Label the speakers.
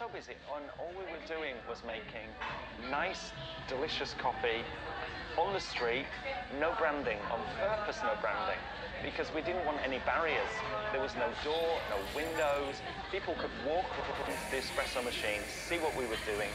Speaker 1: so busy, and all we were doing was making nice, delicious coffee on the street, no branding, on purpose no branding, because we didn't want any barriers. There was no door, no windows. People could walk into the espresso machine, see what we were doing,